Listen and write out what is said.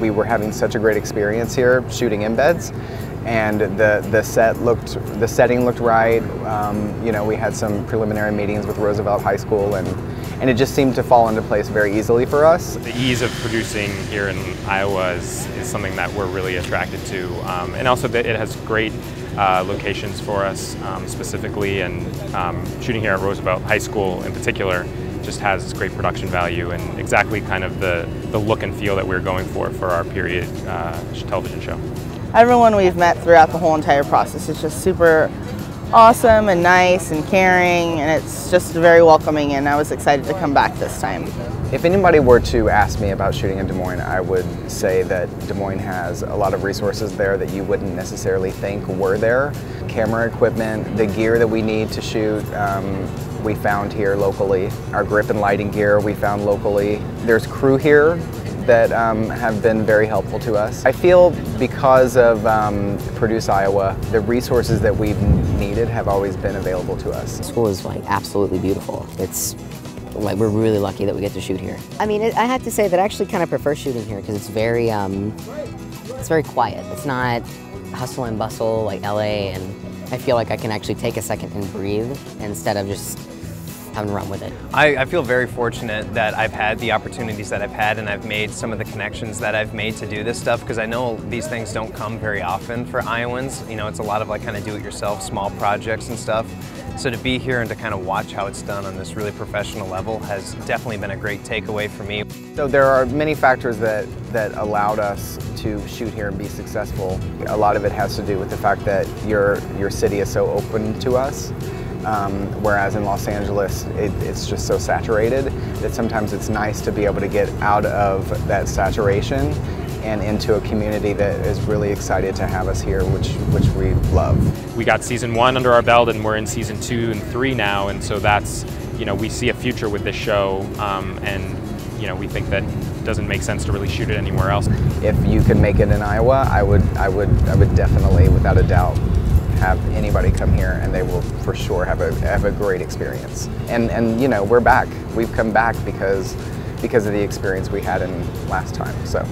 We were having such a great experience here shooting embeds and the, the set looked, the setting looked right. Um, you know, we had some preliminary meetings with Roosevelt High School and, and it just seemed to fall into place very easily for us. The ease of producing here in Iowa is, is something that we're really attracted to. Um, and also that it has great uh, locations for us um, specifically and um, shooting here at Roosevelt High School in particular just has great production value and exactly kind of the, the look and feel that we're going for for our period uh, television show. Everyone we've met throughout the whole entire process is just super awesome and nice and caring and it's just very welcoming and I was excited to come back this time. If anybody were to ask me about shooting in Des Moines, I would say that Des Moines has a lot of resources there that you wouldn't necessarily think were there. Camera equipment, the gear that we need to shoot, um, we found here locally. Our grip and lighting gear we found locally. There's crew here that um, have been very helpful to us. I feel because of um, Produce Iowa, the resources that we've needed have always been available to us. The school is like absolutely beautiful. It's like we're really lucky that we get to shoot here. I mean, it, I have to say that I actually kind of prefer shooting here because it's very, um, it's very quiet. It's not hustle and bustle like LA, and I feel like I can actually take a second and breathe instead of just having run with it. I, I, feel very fortunate that I've had the opportunities that I've had and I've made some of the connections that I've made to do this stuff because I know these things don't come very often for Iowans. You know, it's a lot of like kind of do-it-yourself small projects and stuff. So to be here and to kind of watch how it's done on this really professional level has definitely been a great takeaway for me. So there are many factors that, that allowed us to shoot here and be successful. A lot of it has to do with the fact that your, your city is so open to us. Um, whereas in Los Angeles, it, it's just so saturated that sometimes it's nice to be able to get out of that saturation and into a community that is really excited to have us here, which, which we love. We got season one under our belt and we're in season two and three now, and so that's, you know, we see a future with this show, um, and, you know, we think that it doesn't make sense to really shoot it anywhere else. If you can make it in Iowa, I would, I would, I would definitely, without a doubt, have anybody come here and they will for sure have a have a great experience. And and you know, we're back. We've come back because because of the experience we had in last time. So